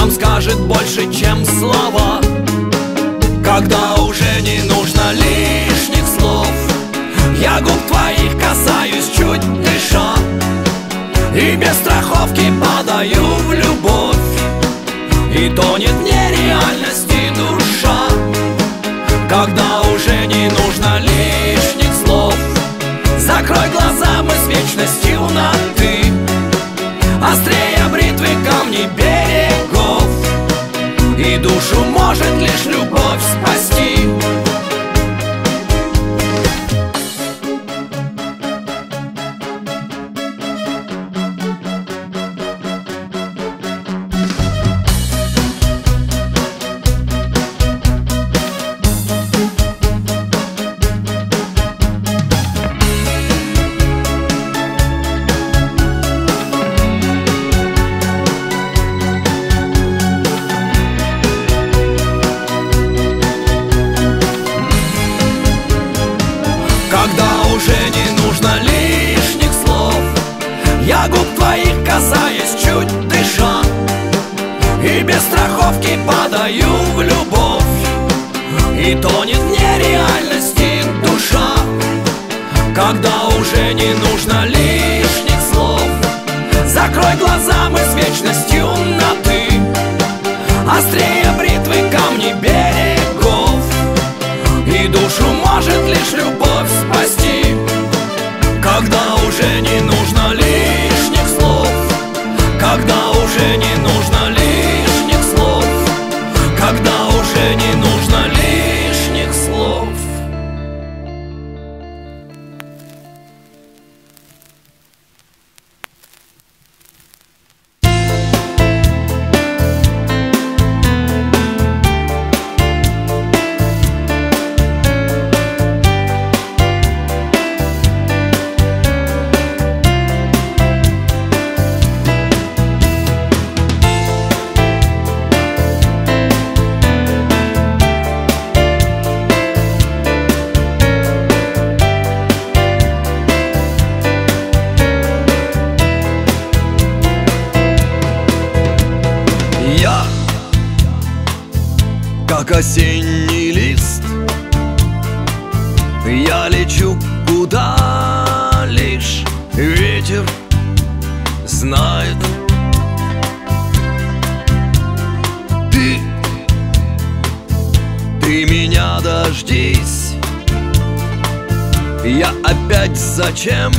нам скажет больше, чем слова. Когда уже не нужно лишних слов Я губ твоих касаюсь чуть дыша И без страховки падаю в любовь. И тонет в нереальности душа. Когда уже не нужно лишних слов Закрой глаза, мы с вечностью над душу может лишь любовь спасти. как осенний лист. Я лечу куда лишь ветер знает. Ты, ты меня дождись. Я опять зачем?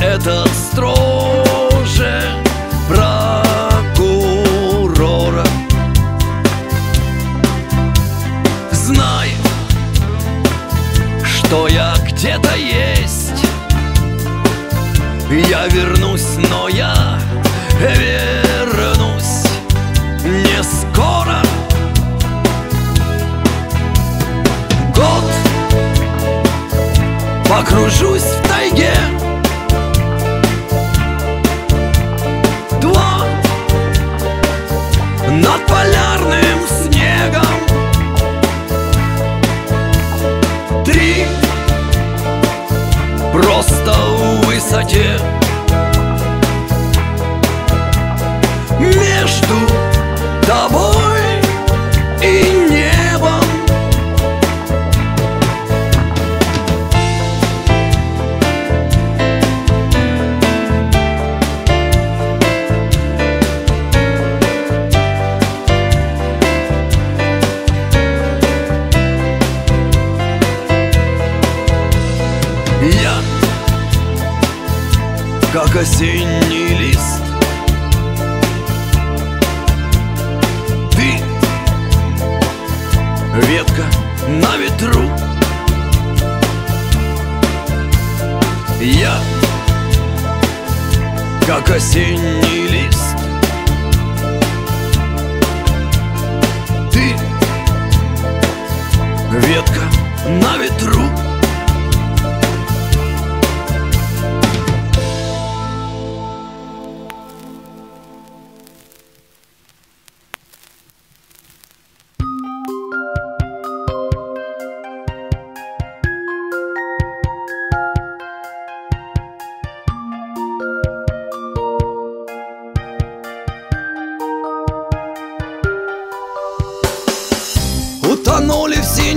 Ветер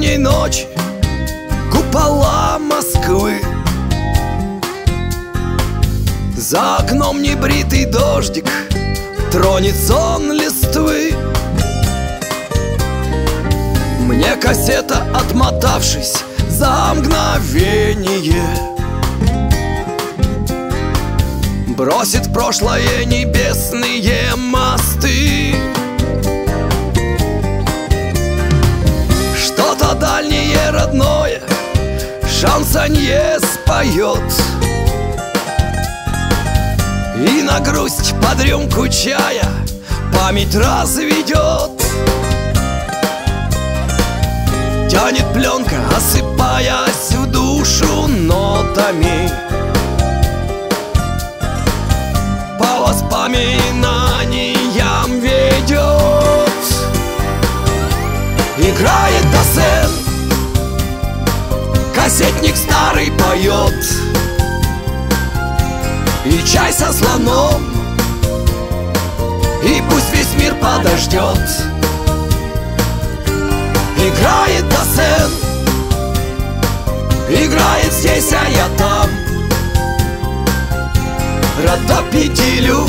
Синей ночи Купола Москвы. За окном небритый дождик Тронет сон листвы. Мне кассета, отмотавшись За мгновение Бросит прошлое небесные мосты дальнее родное Шансонье споет. И на грусть под рюмку чая Память разведет. Тянет пленка, осыпаясь в душу нотами. По воспоминаниям ведет. Играет Досен Кассетник старый поет. И чай со слоном. И пусть весь мир подождет. Играет Досен Играет здесь, а я там. Ротопедилю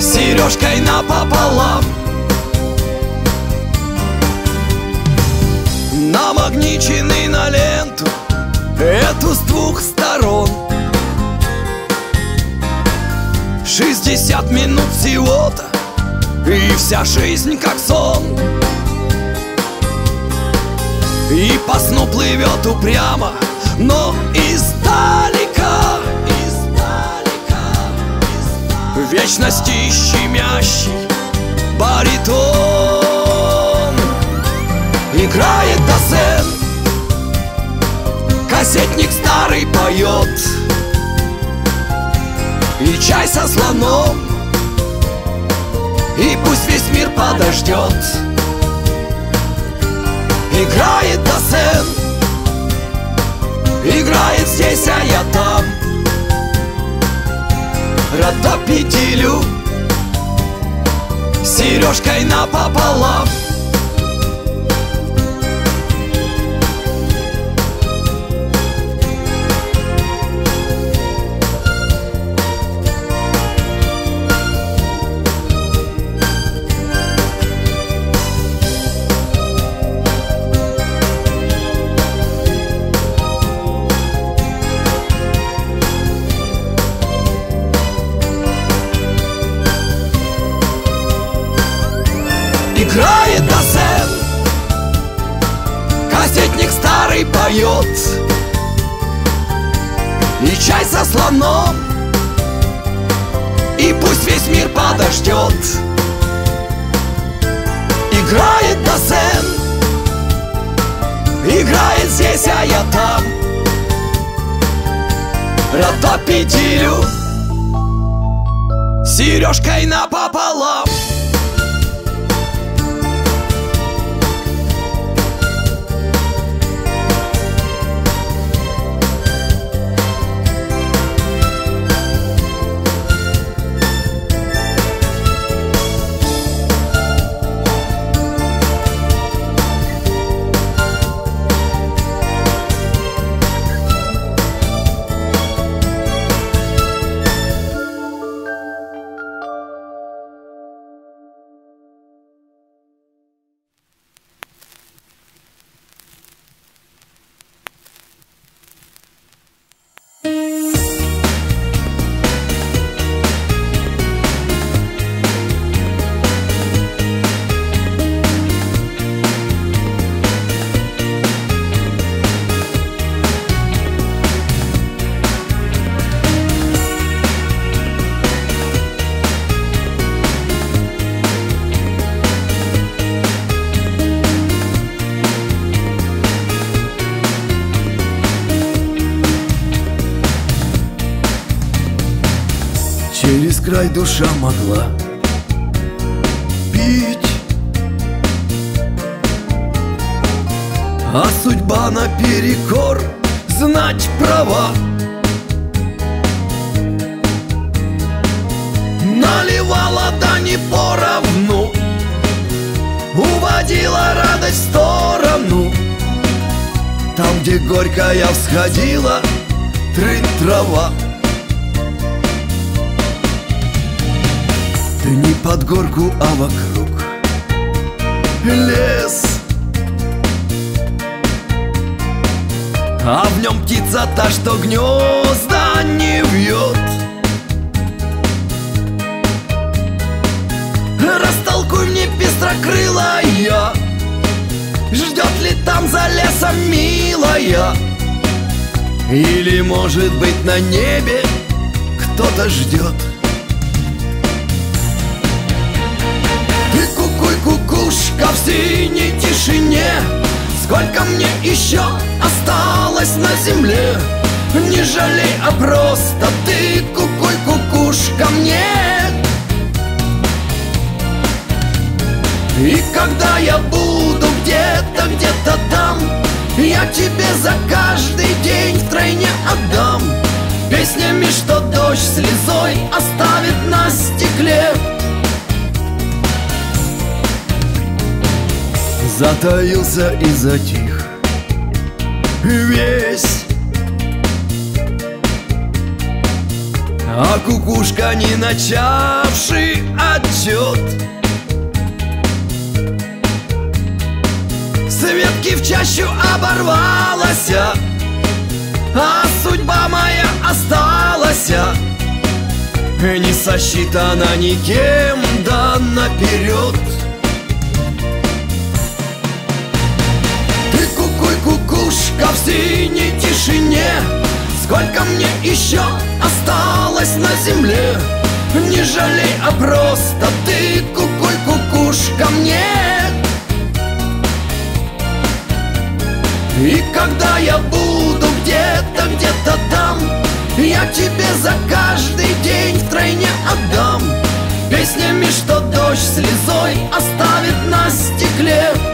Сережкой напополам Намагничены на ленту Эту с двух сторон. Шестьдесят минут всего-то И вся жизнь как сон. И по сну плывет упрямо, но издалека Издалека, издалека. Вечности щемящий баритон Играет дозен. Кассетник старый поет. И чай со слоном. И пусть весь мир подождет. Играет дозен. Играет здесь, а я там. Родопедилю Сережкой напополам. Играет поет. И чай со слоном И пусть весь мир подождет. Играет досен Играет здесь, а я там. Ротопедилю Сережкой напополам Край душа могла пить. А судьба наперекор знать права. Наливала да не поровну Уводила радость в сторону. Там, где горькая всходила Трынь трава Ты не под горку, а вокруг Лес. А в нем птица та, что гнезда не вьет. Растолкуй мне пестрокрылая Ждет ли там за лесом милая? Или, может быть, на небе кто-то ждет кукушка в синей тишине. Сколько мне еще осталось на земле? Не жалей, а просто ты кукуй, кукушка мне. И когда я буду где-то, где-то там Я тебе за каждый день втройне отдам. Песнями, что дождь слезой оставит на стекле Затаился и затих. Весь. А кукушка не начавший отчет С ветки в чащу оборвалась А судьба моя осталась. Не сосчитана никем, да наперед кукушка в синей тишине Сколько мне еще осталось на земле? Не жалей, а просто ты кукуй кукушка мне? И когда я буду где-то, где-то там Я тебе за каждый день втройне отдам Песнями, что дождь слезой оставит на стекле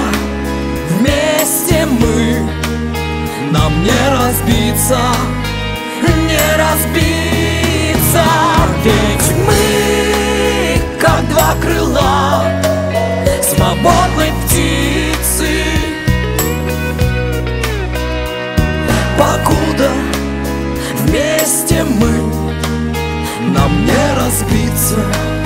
не разбиться, не разбиться. Ведь мы, как два крыла свободной птицы. Покуда вместе мы, нам не разбиться.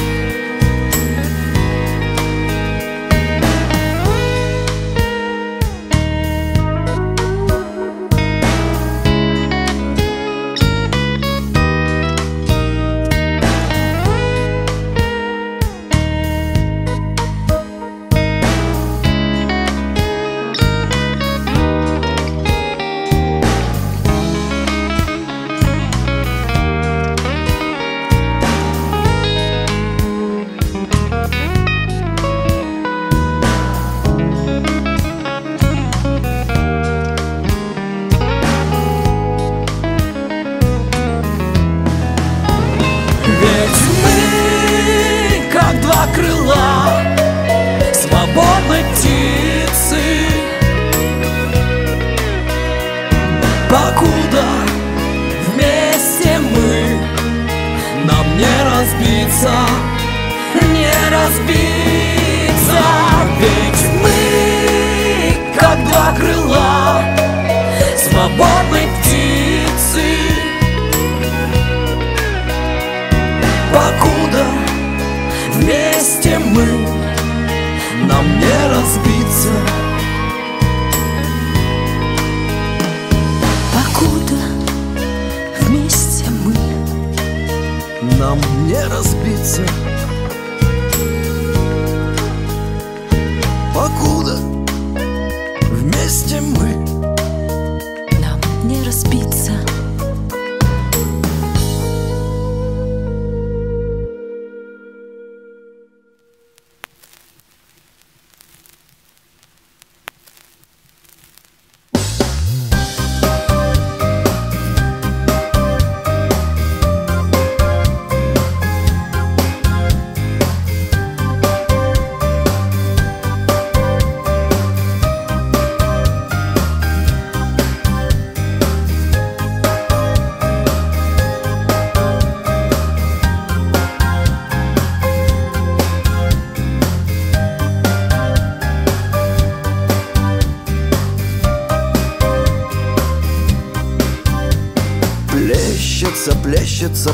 Не разбиться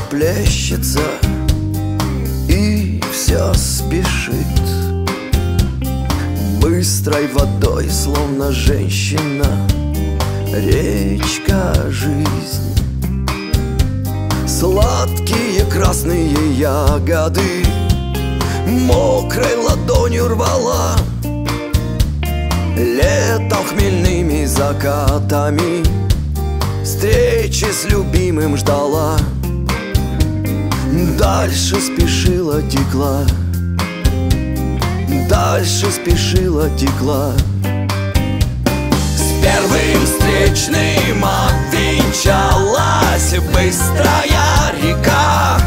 плещется, плещется И все спешит. Быстрой водой, словно женщина Речка жизнь. Сладкие красные ягоды Мокрой ладонью рвала. Летом хмельными закатами Встречи с любимым ждала Дальше спешила, текла. Дальше спешила, текла. С первым встречным обвенчалась быстрая река.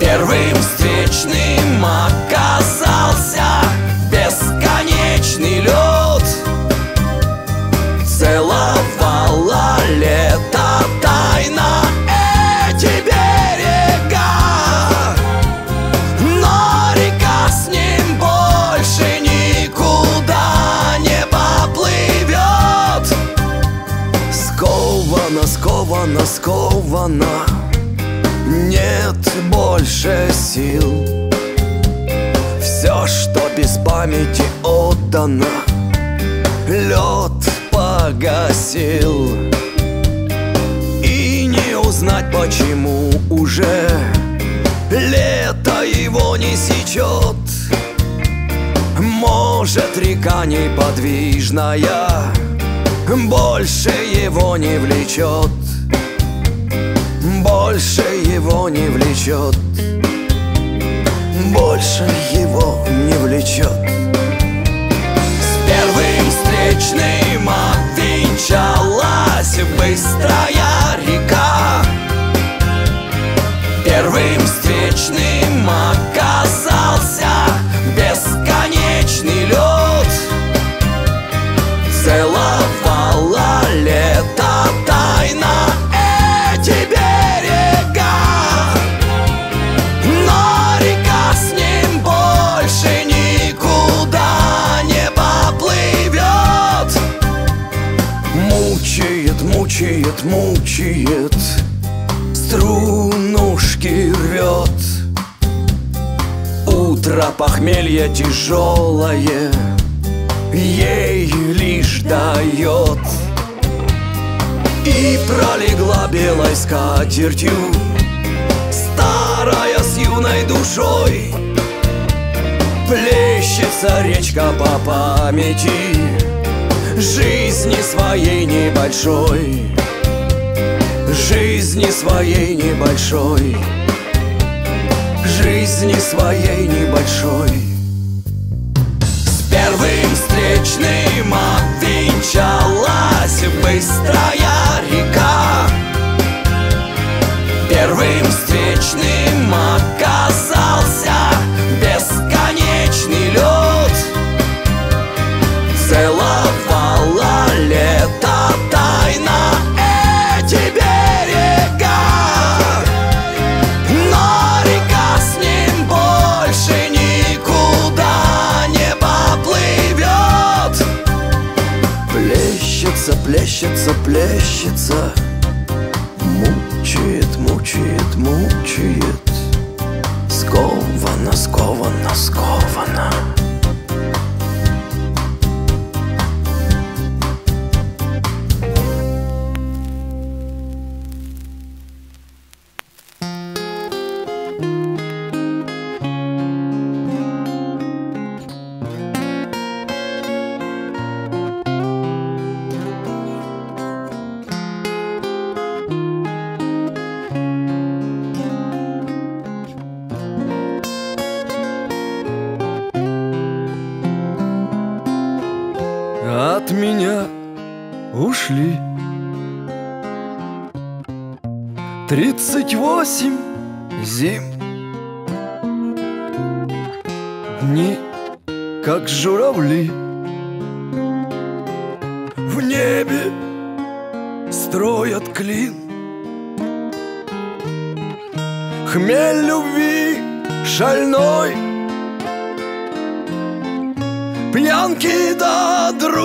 Первым встречным оказался скована, скована Нет больше сил. Все, что без памяти отдано Лед погасил. И не узнать почему уже Лето его не сечет Может река неподвижная Больше его не влечет Больше его не влечет. Больше его не влечет. С первым встречным обвенчалась быстрая река. Первым встречным Мучает, мучает Струнушки рвет. Утро похмелье тяжелое Ей лишь дает. И пролегла белой скатертью Старая с юной душой. Плещется речка по памяти Жизни своей небольшой Жизни своей небольшой. Жизни своей небольшой. С первым встречным обвенчалась быстрая река. Первым встречным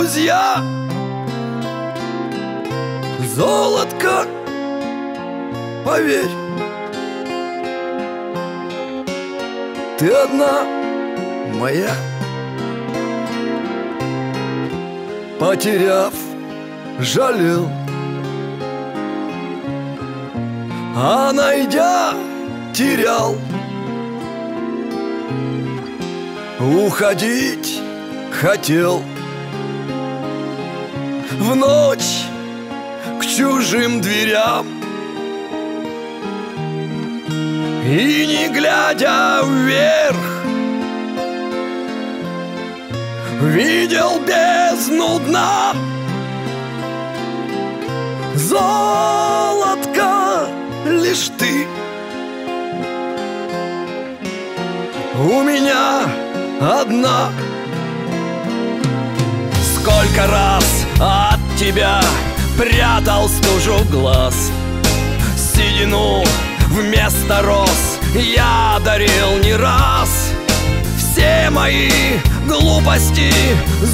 друзья. Золотко, поверь. Ты одна моя. Потеряв, жалел. А найдя, терял. Уходить хотел В ночь к чужим дверям. И не глядя вверх Видел бездну дна Золотко лишь ты. У меня одна. Сколько раз от тебя прятал стужу глаз. Седину вместо роз я дарил не раз. Все мои глупости,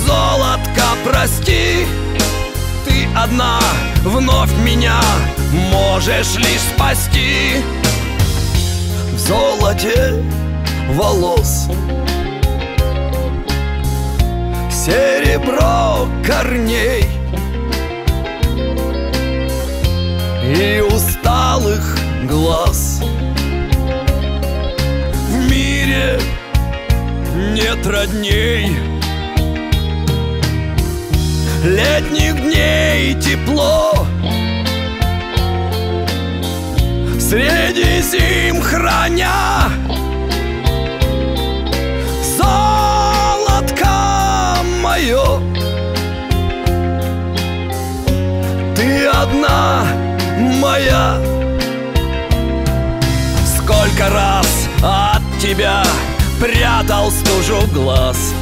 золотко, прости. Ты одна вновь меня можешь лишь спасти. В золоте волос Серебро корней И усталых глаз. В мире нет родней. Летних дней тепло. Среди зим храня мое Ты одна моя. Сколько раз от тебя прятал стужу глаз.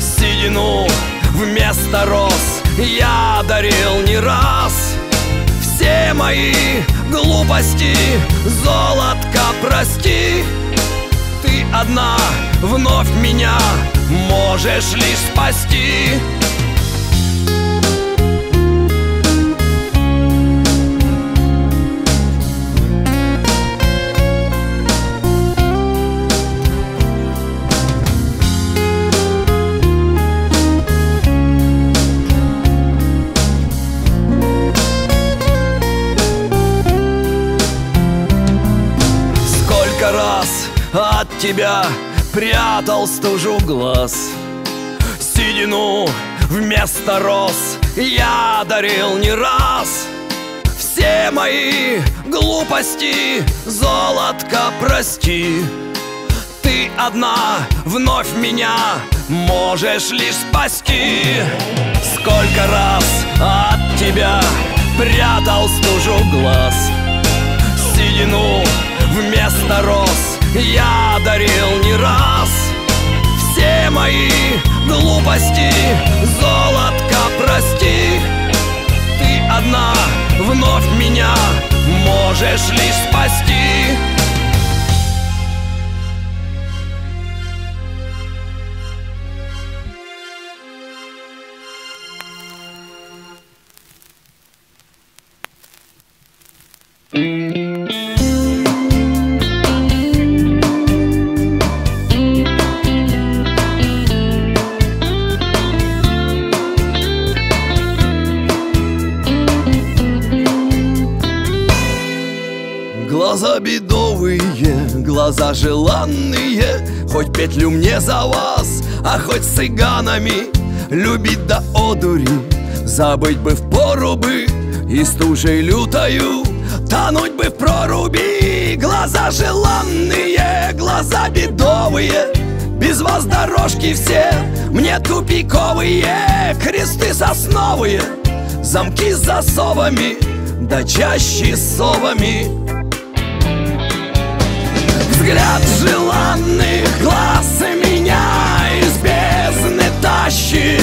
Седину вместо роз я дарил не раз. Все мои глупости, золотко, прости. Ты одна вновь меня можешь ли спасти? Сколько раз от тебя прятал стужу глаз. Седину вместо роз я дарил не раз. Все мои глупости, золотко, прости. Ты одна вновь меня можешь лишь спасти. Сколько раз от тебя прятал стужу глаз. Седину вместо роз я дарил не раз Все мои глупости, золотко, прости Ты одна вновь меня можешь лишь спасти бедовые, глаза желанные. Хоть петлю мне за вас, а хоть с цыганами. Любить до одури, забыть бы в порубы. И стужей лютою тонуть бы в проруби. Глаза желанные, глаза бедовые. Без вас дорожки все мне тупиковые. Кресты сосновые, замки с засовами Да чаще совами Взгляд желанных глаз меня из бездны тащит.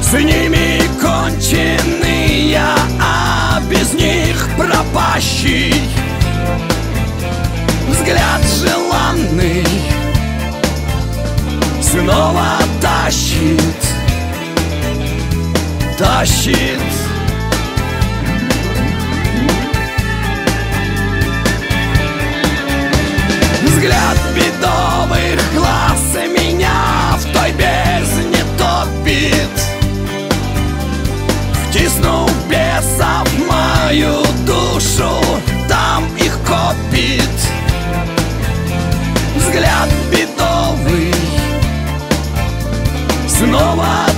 С ними конченый я, а без них пропащий. Взгляд желанный снова тащит Тащит Взгляд бедовых глаз меня в той бездне топит. Втиснув беса в мою душу, там их копит. Взгляд бедовый снова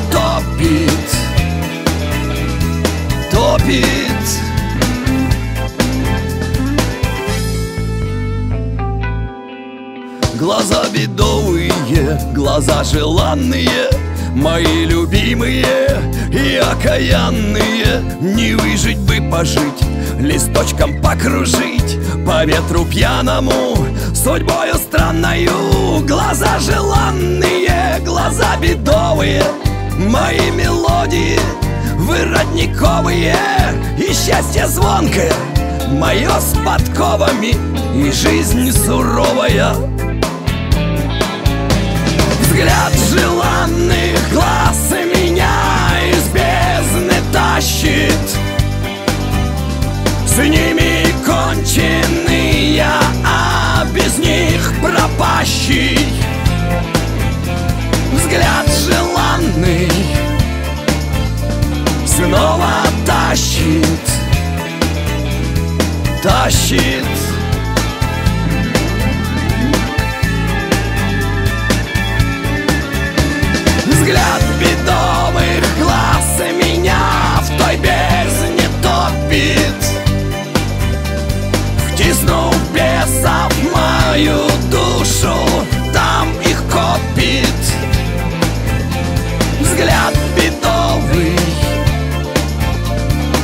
Глаза бедовые, глаза желанные Мои любимые и окаянные. Не выжить бы пожить, листочком покружить По ветру пьяному, судьбою странною. Глаза желанные, глаза бедовые Мои мелодии, вы родниковые И счастье звонкое, мое с подковами И жизнь суровая Взгляд желанных глаз меня из бездны тащит. С ними конченый я, а без них пропащий. Взгляд желанный снова тащит Тащит Взгляд бедовых глаз меня в той бездне топит. Втиснув беса в мою душу, там их копит. Взгляд бедовый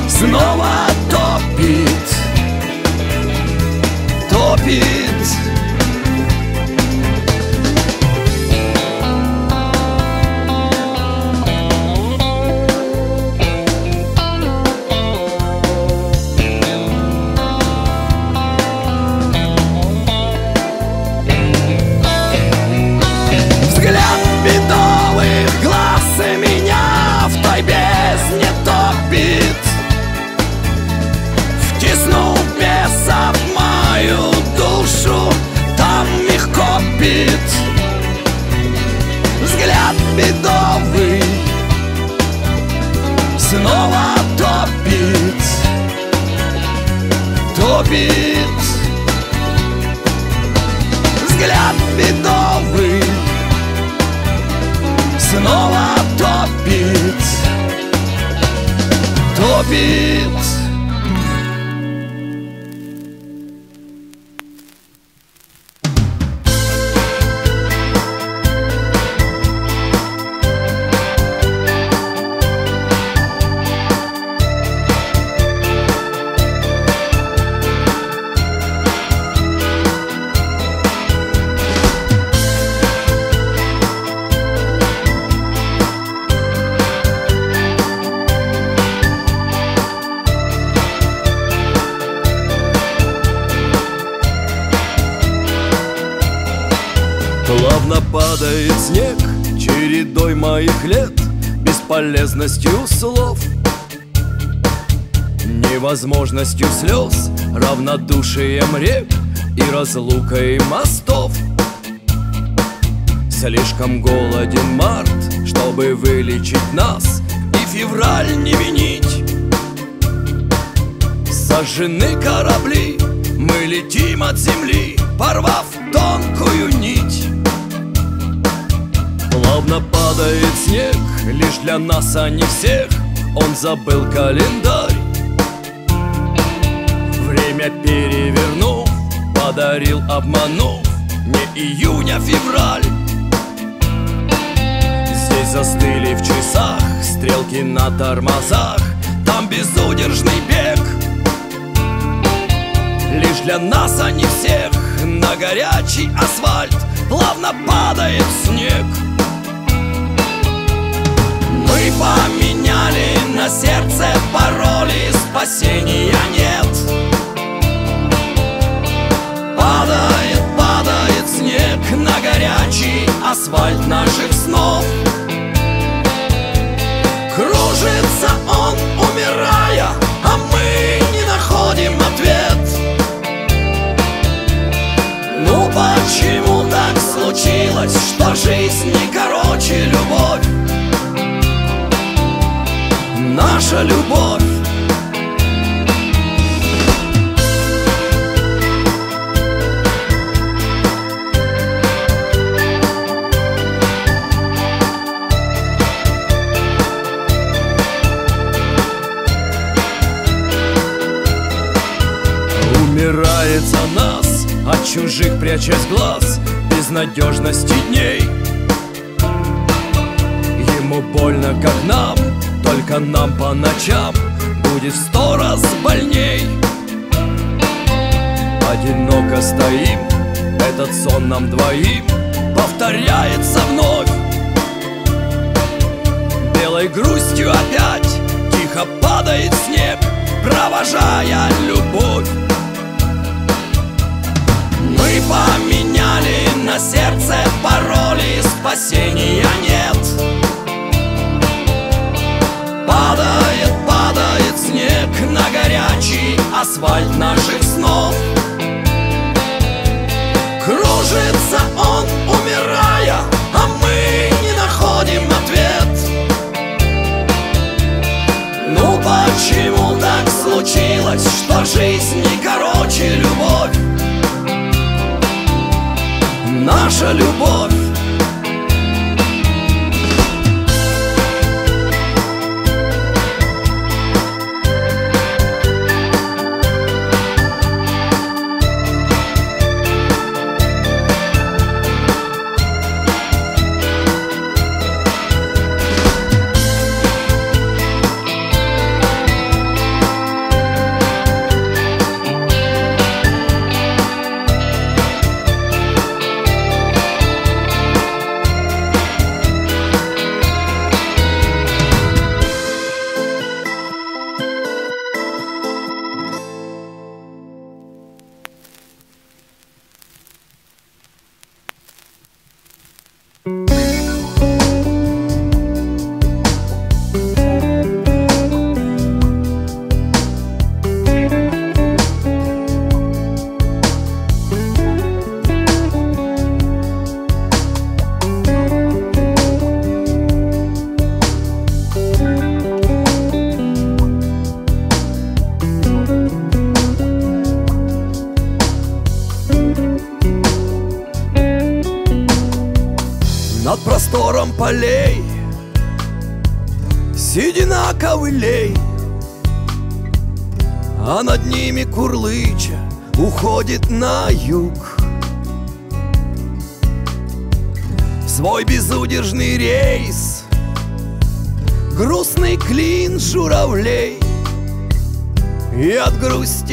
снова топит. Топит Невозможностью слез, равнодушием рек И разлукой мостов. Слишком голоден март, чтобы вылечить нас И февраль не винить. Сожжены корабли, мы летим от земли Порвав тонкую нить. Плавно падает снег, лишь для нас, а не всех. Он забыл календарь подарил, обманув Не июнь, а февраль. Здесь застыли в часах стрелки на тормозах Там безудержный бег. Лишь для нас, а не всех На горячий асфальт плавно падает снег. Мы поменяли на сердце пароли Спасения нет Падает, падает снег На горячий асфальт наших снов Кружится он, умирая А мы не находим ответ Ну почему так случилось, что жизнь не короче любовь? Наша любовь от чужих прячась глаз Безнадежности дней. Ему больно, как нам, только нам по ночам Будет сто раз больней. Одиноко стоим, этот сон нам двоим Повторяется вновь. Белой грустью опять Тихо падает снег Провожая любовь Мы поменяли на сердце пароли Спасения нет. Падает, падает снег На горячий асфальт наших снов. Кружится он, умирая А мы не находим ответ. Ну почему так случилось, что жизнь не короче любовь? Наша любовь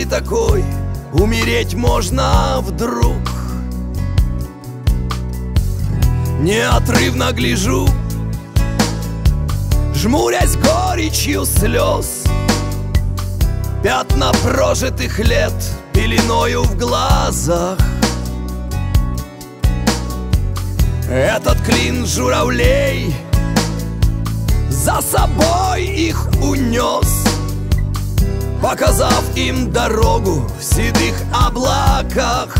такой. Умереть можно вдруг. Неотрывно гляжу Жмурясь горечью слез. Пятна прожитых лет Пеленою в глазах. Этот клин журавлей За собой их унес Показав им дорогу в седых облаках.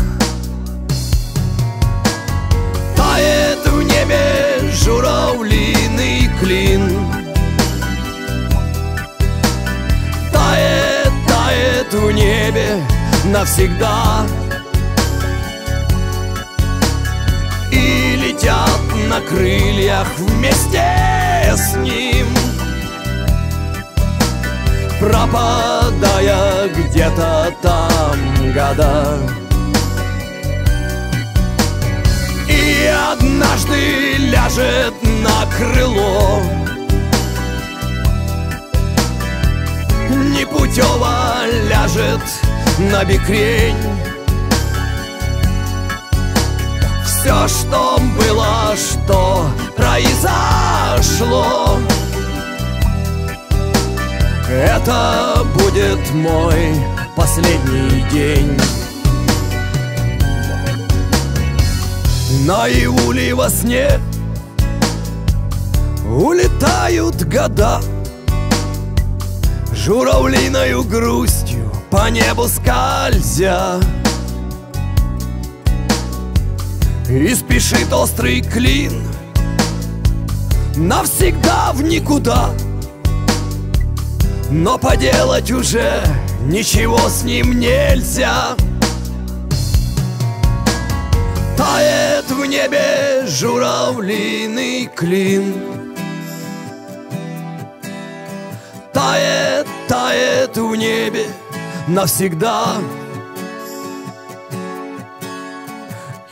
Тает в небе журавлиный клин Тает, тает в небе навсегда. И летят на крыльях вместе Пропадая где-то там года. И однажды ляжет на крыло. Непутево ляжет на бекрень Все, что было, что произошло Это будет мой последний день. Наяву ли во сне Улетают года. Журавлиною грустью по небу скользя. И спешит острый клин Навсегда в никуда Но поделать уже ничего с ним нельзя. Тает в небе журавлиный клин. Тает, тает в небе навсегда.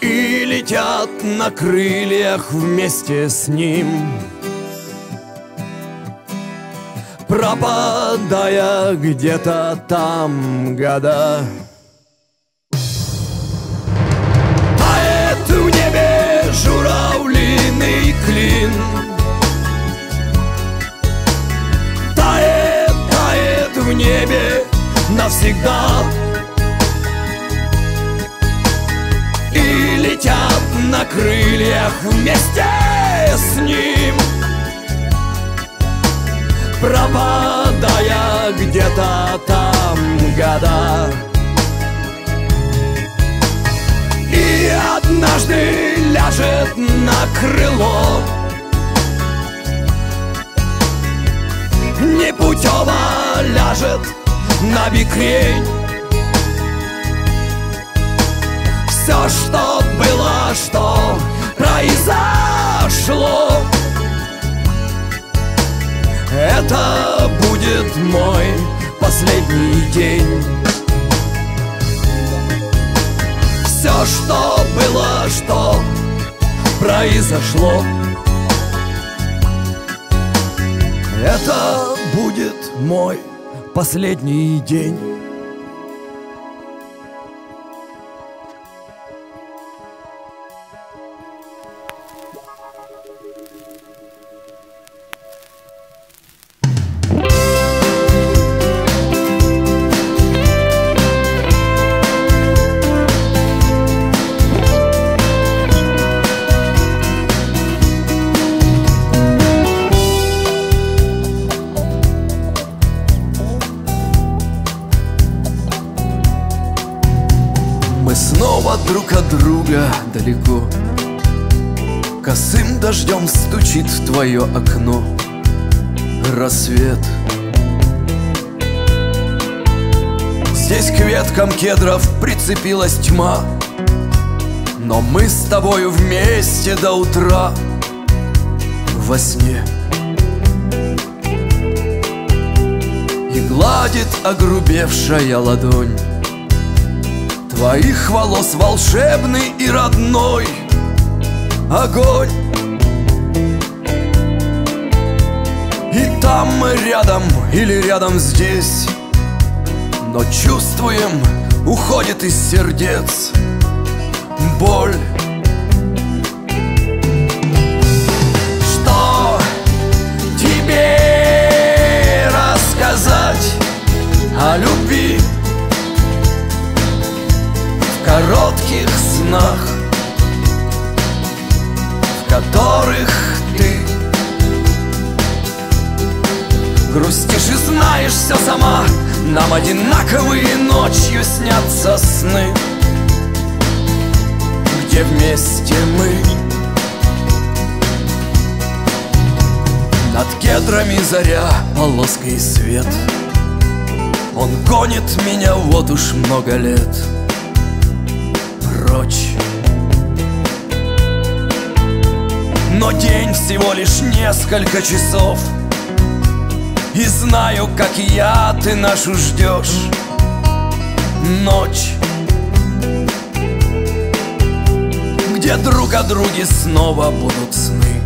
И летят на крыльях вместе с ним Пропадая где-то там года. Тает в небе журавлиный клин. Тает, тает в небе навсегда. И летят на крыльях вместе с ним Пропадая где-то там года. И однажды ляжет на крыло. Непутево ляжет на бикрень. Все, что было, что произошло Это будет мой последний день. Все, что было, что произошло Это будет мой последний день веткам кедров прицепилась тьма. Но мы с тобою вместе до утра Во сне. И гладит огрубевшая ладонь Твоих волос волшебный и родной Огонь. И там мы рядом или рядом здесь Но чувствуем, уходит из сердец Боль. Что тебе рассказать о любви В коротких снах В которых ты Грустишь и знаешь все сама Нам одинаковые ночью снятся сны. Где вместе мы? Над кедрами заря, полоской свет. Он гонит меня вот уж много лет. Прочь. Но день всего лишь несколько часов и знаю, как я, ты нашу ждешь. Ночь. Где друг о друге снова будут сны.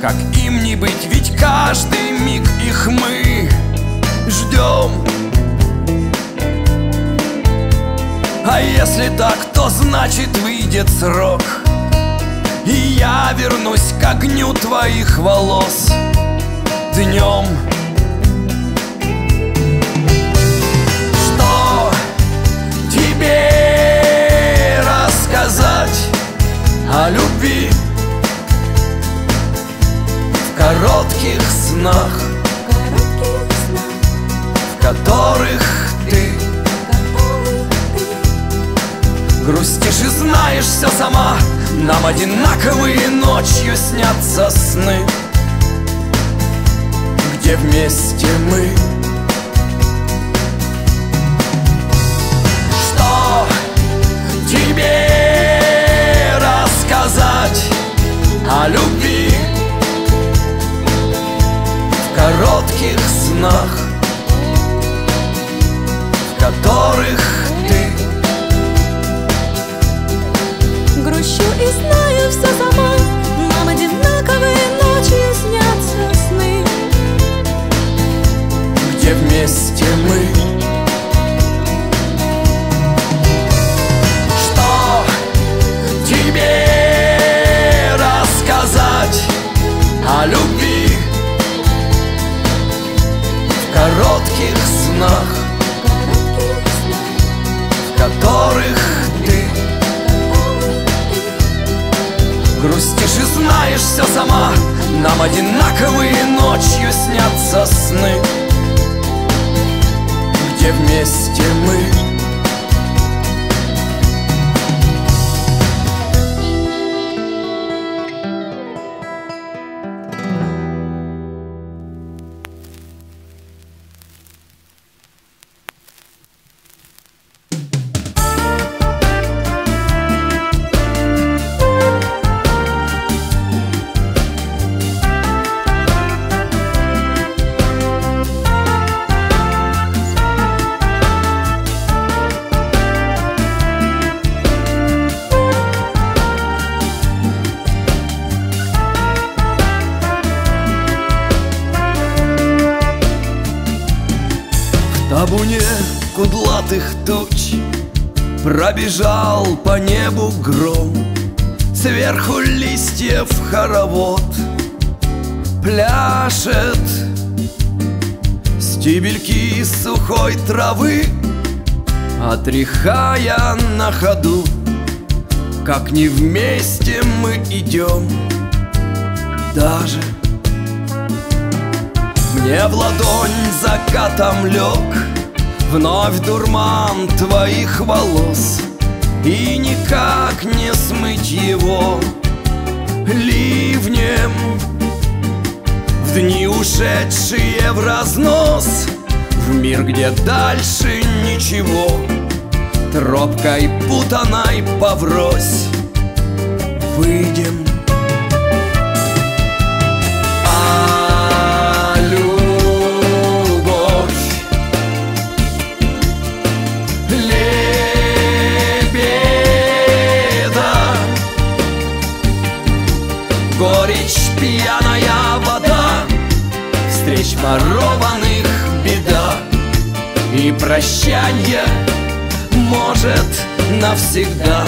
Как им не быть, ведь каждый миг их мы ждем. А если так, то значит выйдет срок. И я вернусь к огню твоих волос днем. Что тебе рассказать о любви В коротких снах, в которых ты Грустишь и знаешь все сама? Нам одинаковые ночью снятся сны где вместе мы. Что тебе рассказать о любви В коротких снах, в которых ты? Грущу и знаю все сама вместе мы. Что тебе рассказать о любви В коротких снах, в которых ты Грустишь и знаешь все сама? Нам одинаковые ночью снятся сны где вместе мы Отряхая на ходу Как не вместе мы идем. Даже мне в ладонь закатом лег Вновь дурман твоих волос И никак не смыть его ливнем. В дни ушедшие в разнос В мир, где дальше ничего тропкой путанай поврось. Выйдем. А любовь. Лебеда. Горечь пьяная вода. Встреч порованных беда. И прощанье может навсегда.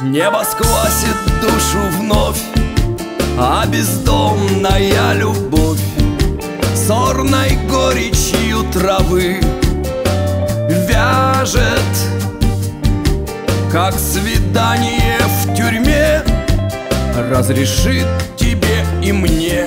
Небо сквозит душу вновь А бездомная любовь Сорной горечью травы Вяжет Как свидание в тюрьме Разрешит тебе и мне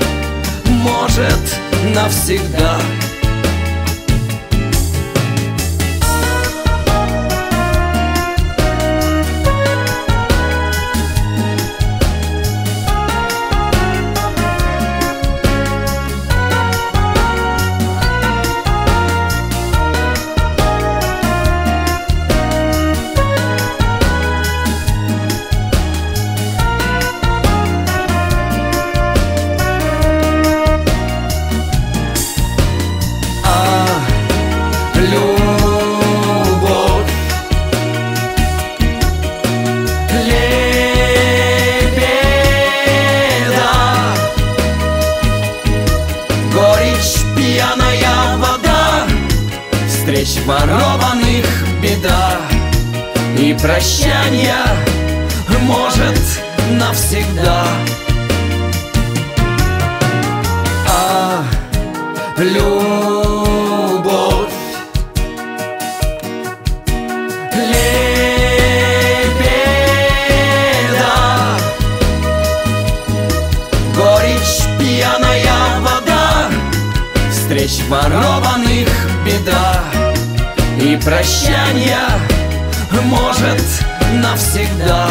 может навсегда ворованных беда. И прощания может навсегда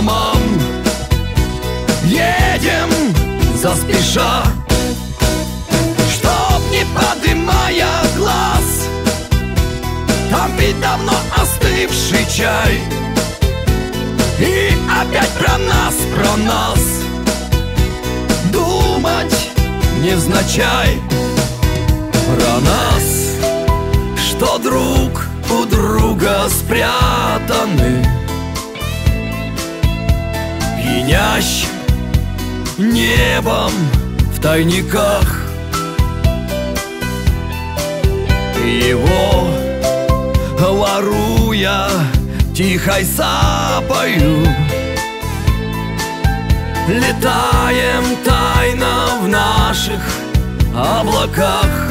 домам Едем заспеша Чтоб не подымая глаз. Там ведь давно остывший чай. И опять про нас, про нас. Думать невзначай. Про нас что друг у друга спрятаны Звенящим небом в тайниках. Его воруя тихой сапою. Летаем тайно в наших облаках.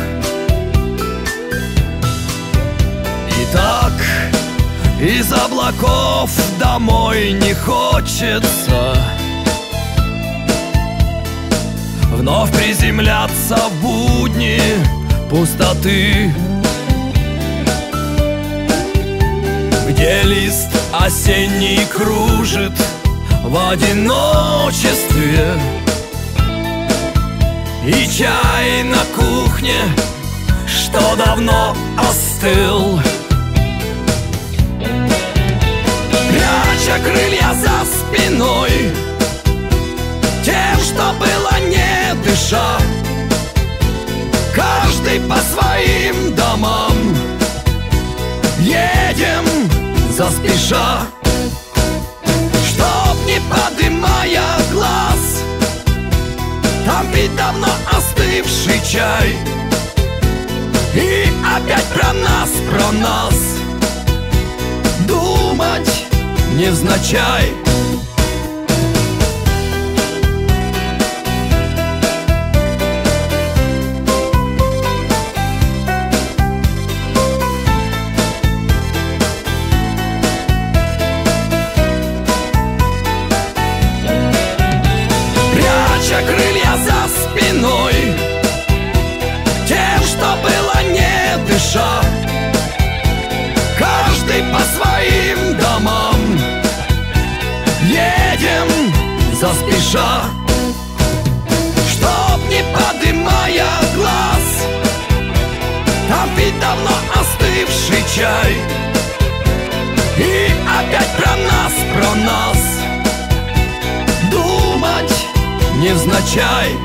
И так из облаков домой не хочется. Вновь приземляться в будни пустоты. Где лист осенний кружит в одиночестве. И чай на кухне, что давно остыл Пряча крылья за спиной. Тем, что было не дыша. Каждый по своим домам. Едем заспеша Чтоб не подымая глаз Там ведь давно остывший чай. И опять про нас, про нас. Думать невзначай заспеша Чтоб не подымая глаз. Там ведь давно остывший чай. И опять про нас, про нас Думать невзначай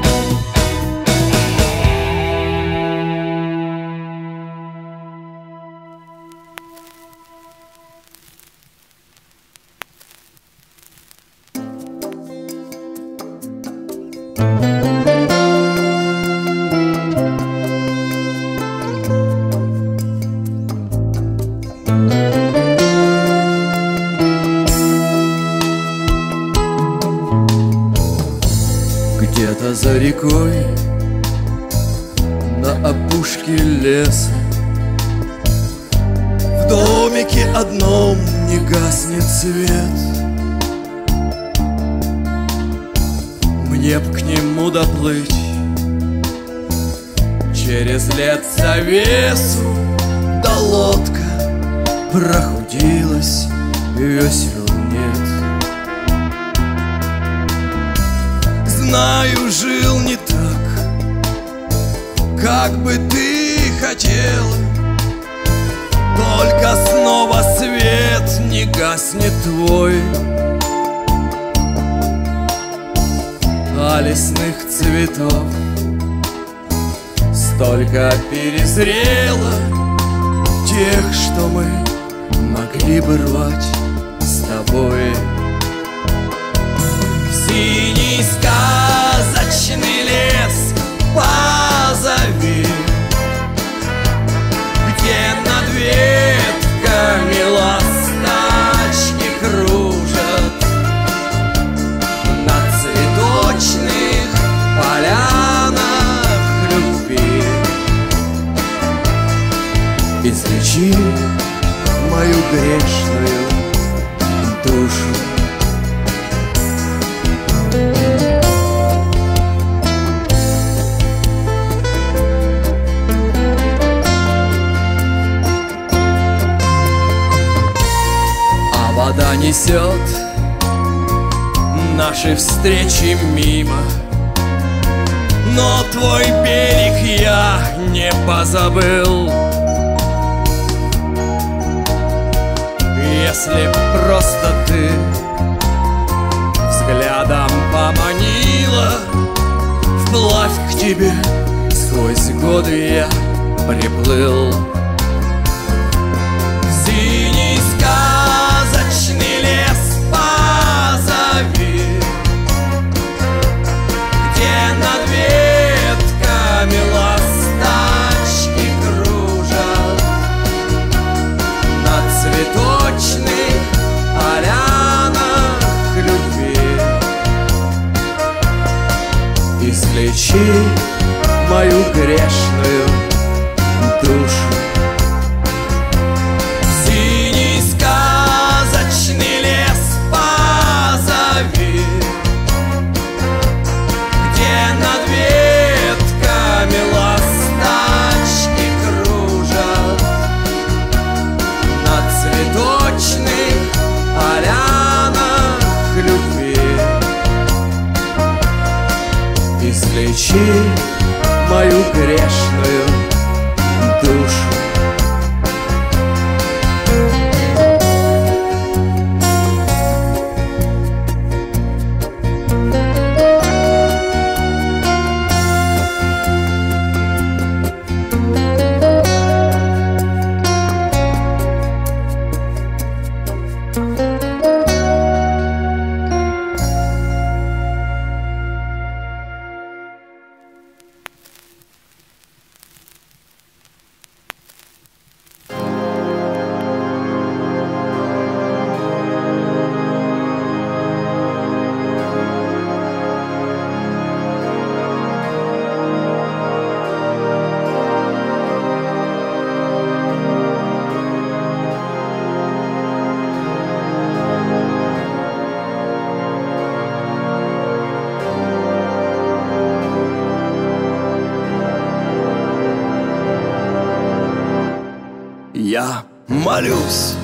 молюсь.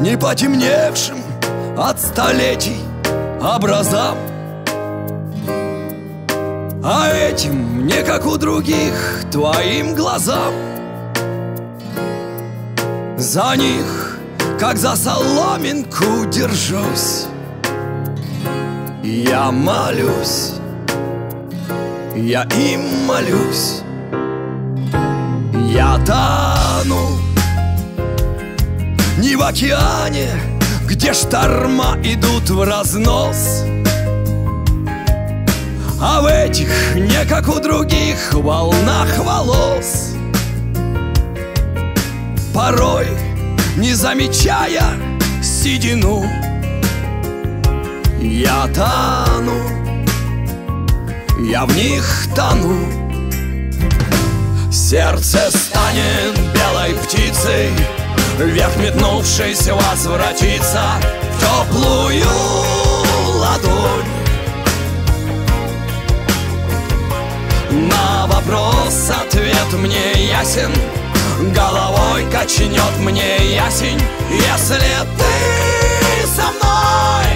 Не потемневшим от столетий образам А этим, не как у других, твоим глазам. За них, как за соломинку держусь. Я молюсь. Я им молюсь. Я тону Не в океане, где шторма идут в разнос. А в этих, не как у других, волнах волос. Порой, не замечая седину Я тону, я в них тону Сердце станет белой птицей Вверх метнувшись возвратиться В теплую ладонь. На вопрос ответ мне ясен Головой качнет мне ясень. Если ты со мной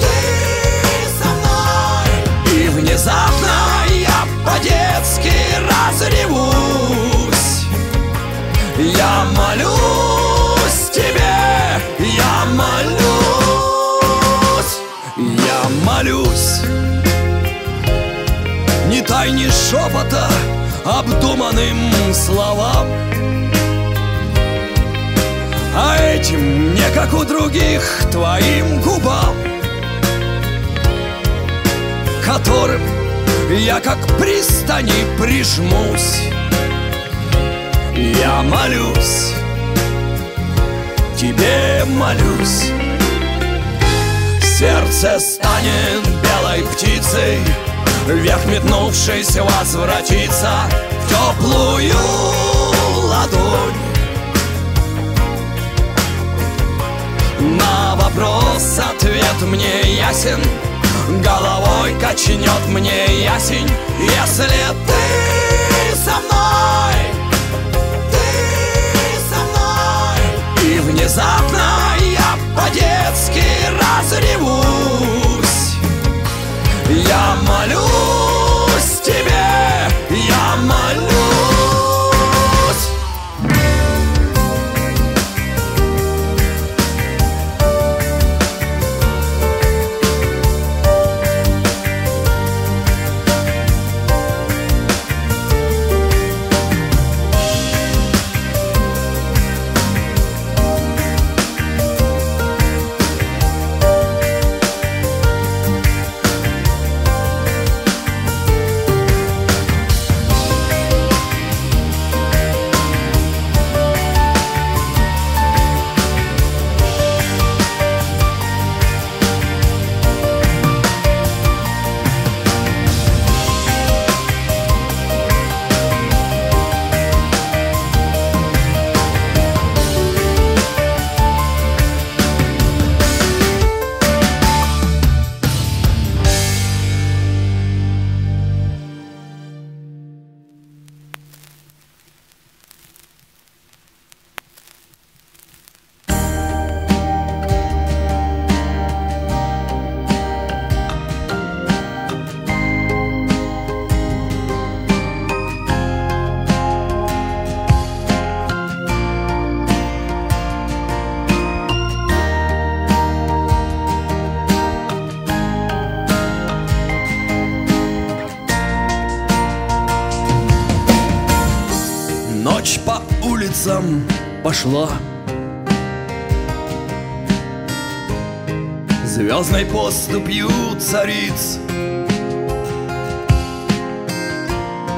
Ты со мной И внезапно по-детски разревусь. Я молюсь тебе, я молюсь Я молюсь. Не тайне шепота обдуманным словам. А этим, не как у других, твоим губам Которым я как пристани прижмусь Я молюсь, тебе молюсь. Сердце станет белой птицей Вверх метнувшись возвратиться В теплую ладонь. На вопрос ответ мне ясен Головой качнет мне ясень Если ты со мной. Ты со мной. И внезапно я по-детски разревусь. Я молюсь тебе, я молюсь пошла Звездной поступью цариц.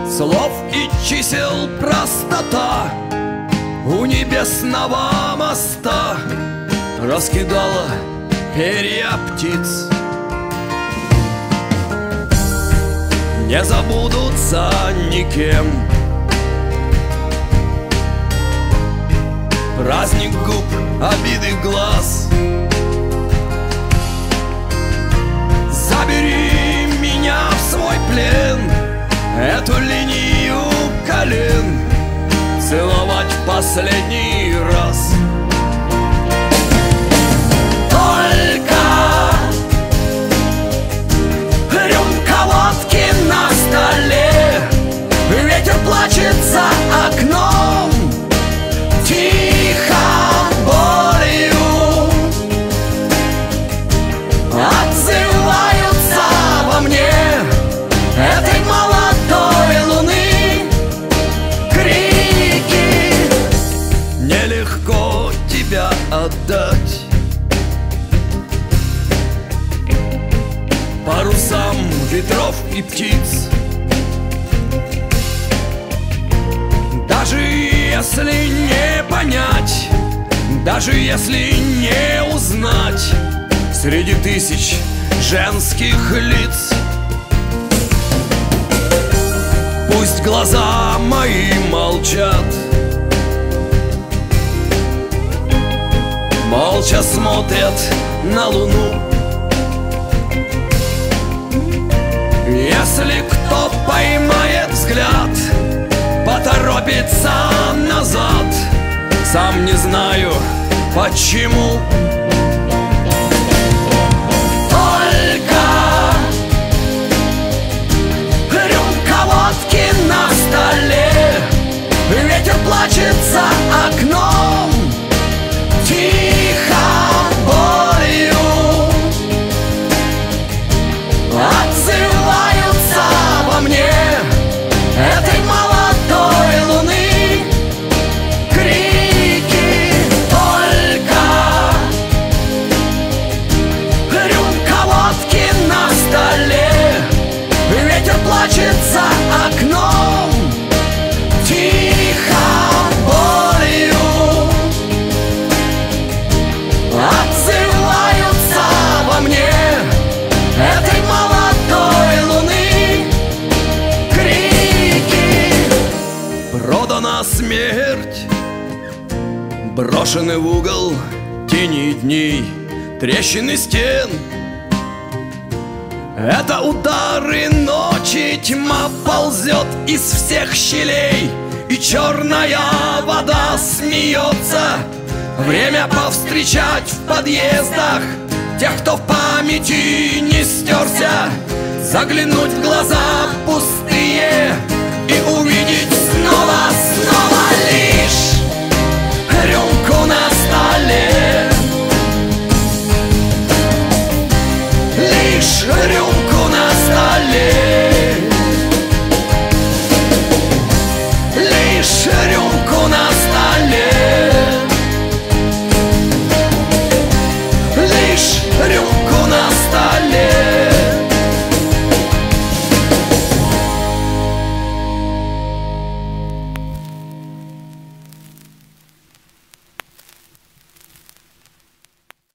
Слов и чисел простота У небесного моста Раскидала перья птиц. Не забудутся никем Праздник губ, обиды глаз. Забери меня в свой плен Эту линию колен. Целовать в последний раз если не понять Даже если не узнать Среди тысяч женских лиц. Пусть глаза мои молчат. Молча смотрят на луну. Если кто поймает взгляд Поторопится назад. Сам не знаю почему. Только Рюмка водки на столе. Ветер плачет за окном Брошены в угол тени дней Трещины стен. Это удары ночи Тьма ползет из всех щелей И черная вода смеется. Время повстречать в подъездах Тех, кто в памяти не стерся. Заглянуть в глаза пустые И увидеть снова, снова лишь Орел Ешь рюмку на столе.